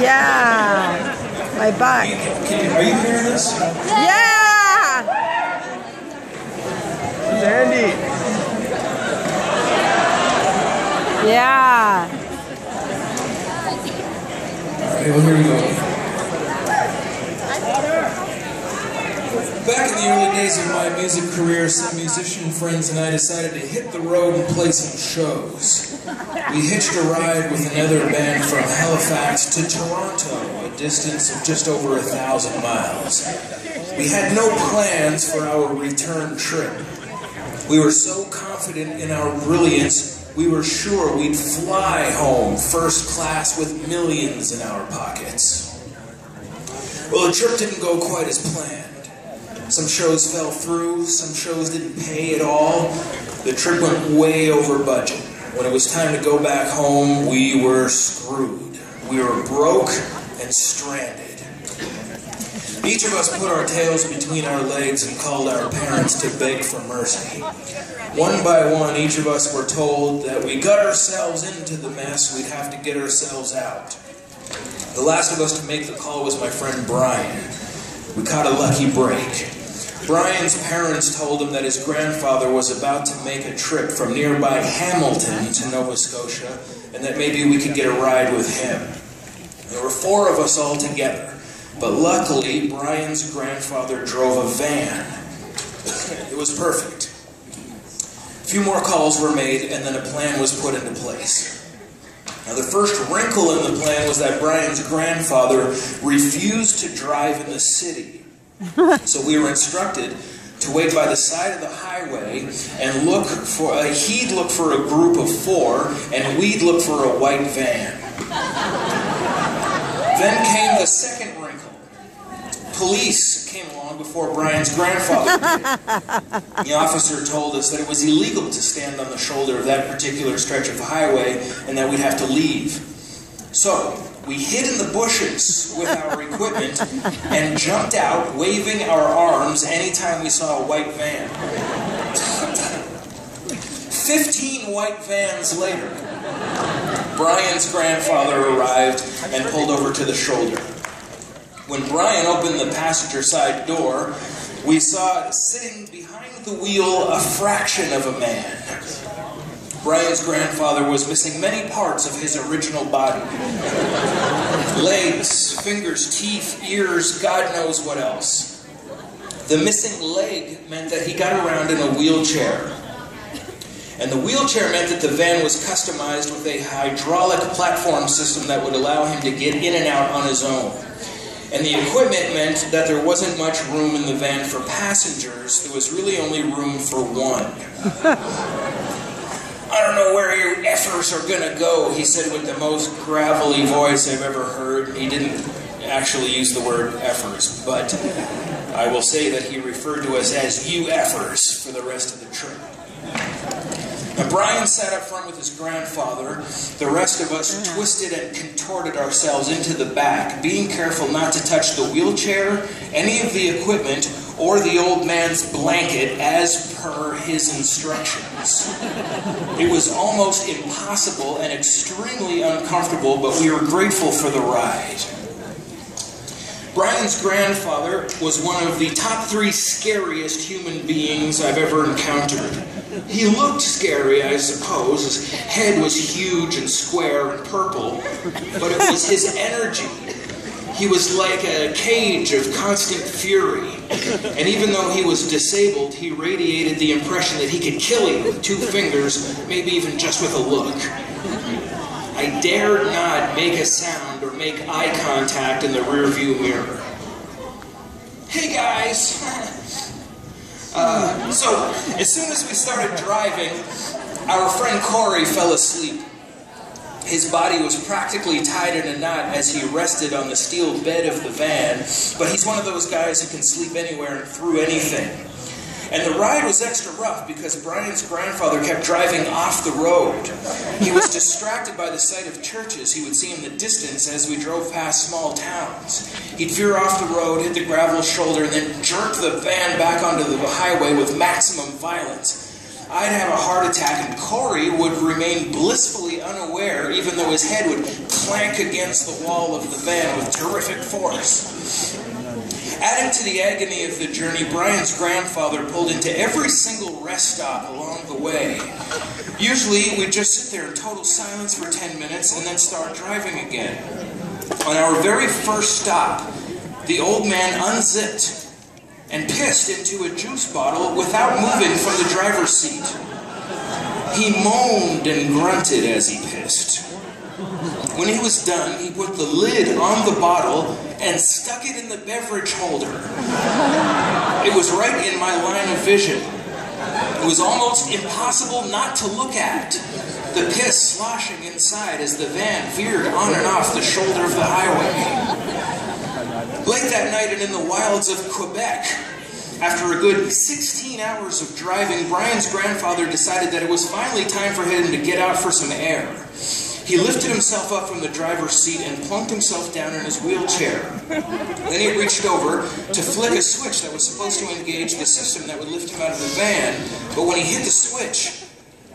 Yeah. My back. Are you hearing this? Yeah. Andy. Yeah. Okay, well, here we go. Back in the early days of my music career, some musician friends and I decided to hit the road and play some shows. We hitched a ride with another band from Halifax to Toronto, a distance of just over a thousand miles. We had no plans for our return trip. We were so confident in our brilliance, we were sure we'd fly home first class with millions in our pockets. Well, the trip didn't go quite as planned. Some shows fell through, some shows didn't pay at all. The trip went way over budget. When it was time to go back home, we were screwed. We were broke and stranded. Each of us put our tails between our legs and called our parents to beg for mercy. One by one, each of us were told that we got ourselves into the mess, we'd have to get ourselves out. The last of us to make the call was my friend Brian. We caught a lucky break. Brian's parents told him that his grandfather was about to make a trip from nearby Hamilton to Nova Scotia and that maybe we could get a ride with him. There were four of us all together, but luckily Brian's grandfather drove a van. It was perfect. A few more calls were made and then a plan was put into place. Now, the first wrinkle in the plan was that Brian's grandfather refused to drive in the city so we were instructed to wait by the side of the highway and look for, uh, he'd look for a group of four, and we'd look for a white van. then came the second wrinkle. Police came along before Brian's grandfather did. The officer told us that it was illegal to stand on the shoulder of that particular stretch of highway and that we'd have to leave. So, we hid in the bushes with our equipment and jumped out, waving our arms anytime we saw a white van. Fifteen white vans later, Brian's grandfather arrived and pulled over to the shoulder. When Brian opened the passenger side door, we saw sitting behind the wheel a fraction of a man. Brian's grandfather was missing many parts of his original body. Legs, fingers, teeth, ears, God knows what else. The missing leg meant that he got around in a wheelchair. And the wheelchair meant that the van was customized with a hydraulic platform system that would allow him to get in and out on his own. And the equipment meant that there wasn't much room in the van for passengers. There was really only room for one. I don't know where your efforts are going to go, he said with the most gravelly voice I've ever heard. He didn't actually use the word efforts, but I will say that he referred to us as you effers for the rest of the trip. Now, Brian sat up front with his grandfather. The rest of us twisted and contorted ourselves into the back, being careful not to touch the wheelchair, any of the equipment, or the old man's blanket as per his instructions. It was almost impossible and extremely uncomfortable, but we were grateful for the ride. Brian's grandfather was one of the top three scariest human beings I've ever encountered. He looked scary, I suppose. His head was huge and square and purple, but it was his energy. He was like a cage of constant fury. And even though he was disabled, he radiated the impression that he could kill you with two fingers, maybe even just with a look. I dared not make a sound or make eye contact in the rearview mirror. Hey guys! Uh, so, as soon as we started driving, our friend Corey fell asleep. His body was practically tied in a knot as he rested on the steel bed of the van, but he's one of those guys who can sleep anywhere and through anything. And the ride was extra rough because Brian's grandfather kept driving off the road. He was distracted by the sight of churches he would see in the distance as we drove past small towns. He'd veer off the road, hit the gravel shoulder, and then jerk the van back onto the highway with maximum violence. I'd have a heart attack and Corey would remain blissfully unaware even though his head would clank against the wall of the van with terrific force. Adding to the agony of the journey, Brian's grandfather pulled into every single rest stop along the way. Usually, we'd just sit there in total silence for 10 minutes and then start driving again. On our very first stop, the old man unzipped and pissed into a juice bottle without moving from the driver's seat. He moaned and grunted as he pissed. When he was done, he put the lid on the bottle and stuck it in the beverage holder. It was right in my line of vision. It was almost impossible not to look at. The piss sloshing inside as the van veered on and off the shoulder of the highway. Late that night and in the wilds of Quebec, after a good 16 hours of driving, Brian's grandfather decided that it was finally time for him to get out for some air. He lifted himself up from the driver's seat and plunked himself down in his wheelchair. Then he reached over to flick a switch that was supposed to engage the system that would lift him out of the van, but when he hit the switch,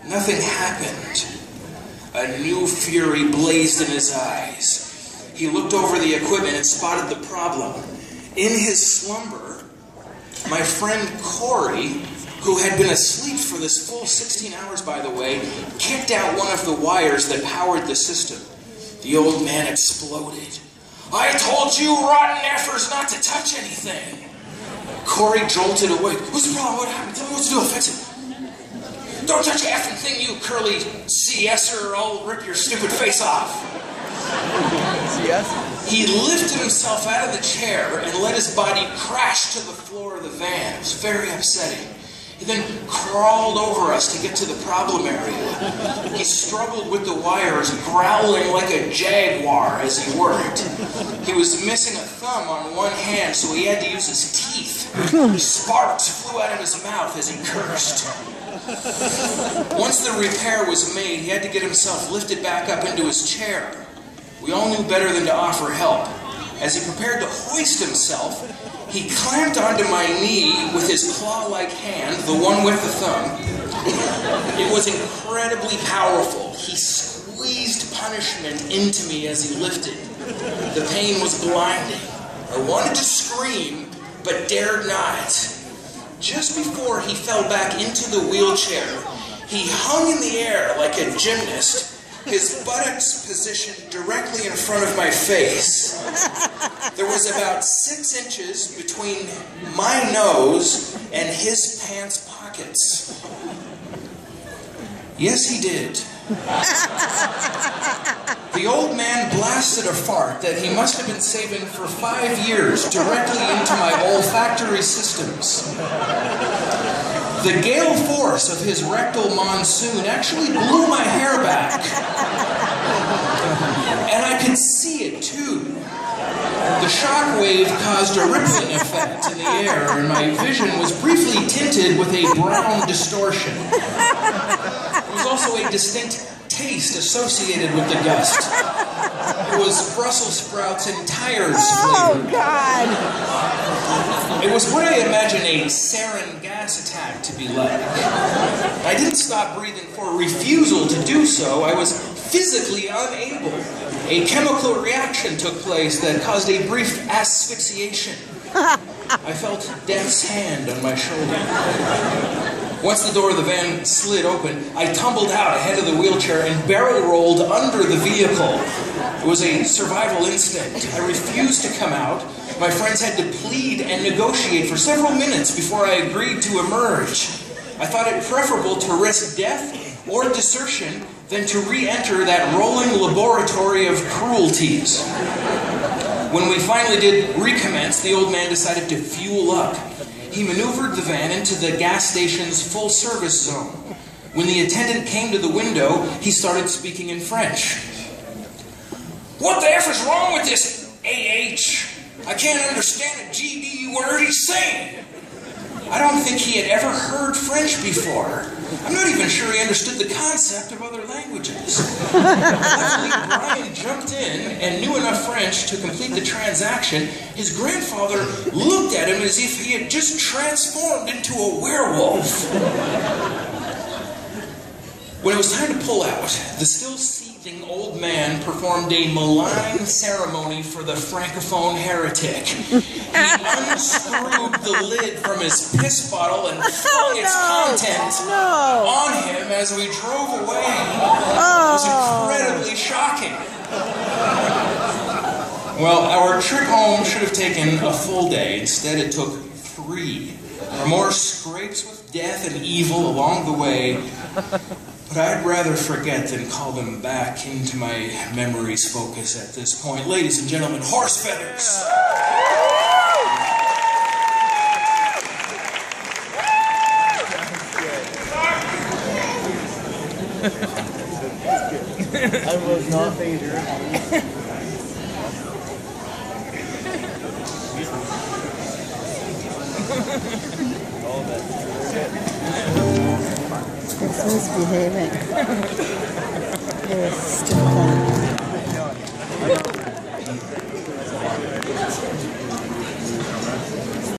nothing happened. A new fury blazed in his eyes. He looked over the equipment and spotted the problem. In his slumber, my friend Corey who had been asleep for this full 16 hours, by the way, kicked out one of the wires that powered the system. The old man exploded. I told you rotten effers not to touch anything. Corey jolted awake. What's the problem? What happened? Tell me what to do. I'll fix it. Don't touch effing thing, you curly CSer, or I'll rip your stupid face off. CS? He lifted himself out of the chair and let his body crash to the floor of the van. It was very upsetting. He then crawled over us to get to the problem area. He struggled with the wires, growling like a jaguar as he worked. He was missing a thumb on one hand, so he had to use his teeth. Sparks flew out of his mouth as he cursed. Once the repair was made, he had to get himself lifted back up into his chair. We all knew better than to offer help. As he prepared to hoist himself, he clamped onto my knee with his claw-like hand, the one with the thumb. It was incredibly powerful. He squeezed punishment into me as he lifted. The pain was blinding. I wanted to scream, but dared not. Just before he fell back into the wheelchair, he hung in the air like a gymnast his buttocks positioned directly in front of my face. There was about six inches between my nose and his pants pockets. Yes, he did. The old man blasted a fart that he must have been saving for five years directly into my olfactory systems. The gale force of his rectal monsoon actually blew my hair back. And I could see it too. The shock wave caused a rippling effect in the air, and my vision was briefly tinted with a brown distortion. There was also a distinct taste associated with the gust. It was Brussels sprouts and tires Oh, God! It was what I imagine a sarin gas attack to be like. I didn't stop breathing for refusal to do so. I was physically unable. A chemical reaction took place that caused a brief asphyxiation. I felt death's hand on my shoulder. Once the door of the van slid open, I tumbled out ahead of the wheelchair and barrel rolled under the vehicle. It was a survival instinct. I refused to come out. My friends had to plead and negotiate for several minutes before I agreed to emerge. I thought it preferable to risk death or desertion than to re-enter that rolling laboratory of cruelties. When we finally did recommence, the old man decided to fuel up. He maneuvered the van into the gas station's full service zone. When the attendant came to the window, he started speaking in French. What the F is wrong with this AH? I can't understand a GD word he's saying. I don't think he had ever heard French before. I'm not even sure he understood the concept of other languages. Brian jumped in and knew enough French to complete the transaction. His grandfather looked at him as if he had just transformed into a werewolf. When it was time to pull out, the still seething old man performed a malign ceremony for the francophone heretic. He unscrewed the lid from his piss bottle and flung oh, its Oh, no. contents No. on him as we drove away. It was Oh. incredibly shocking. Well, our trip home should have taken a full day. Instead, it took three. More scrapes death and evil along the way, but I'd rather forget than call them back into my memory's focus at this point. Ladies and gentlemen, horse feathers! I was not. It's misbehaving. They're stupid.